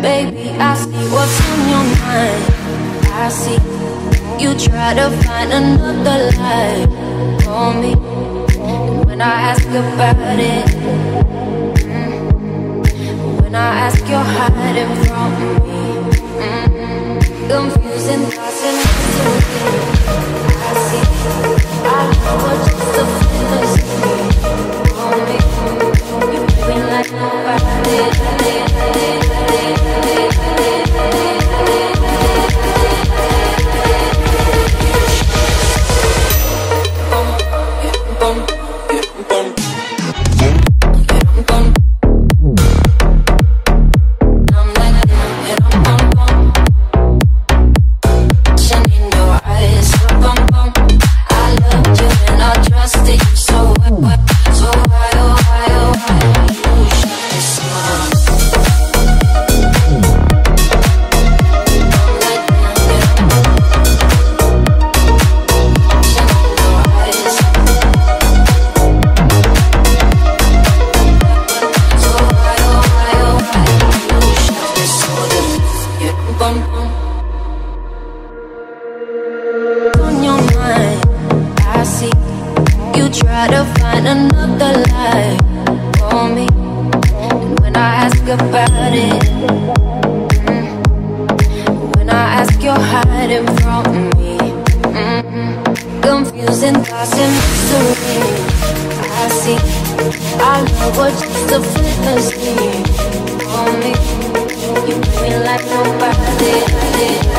Baby, I see what's on your mind. I see you try to find another life for me. And when I ask about it, when I ask, you're hiding from me. Mm, confusing thoughts and mystery. I see, I know what just the fantasy for me. You feel like nobody. I'm another life for me. And when I ask about it, mm, when I ask, you're hiding from me. Mm-mm. Confusing thoughts and mystery. I see, I know what just a fantasy for me. You feel like nobody.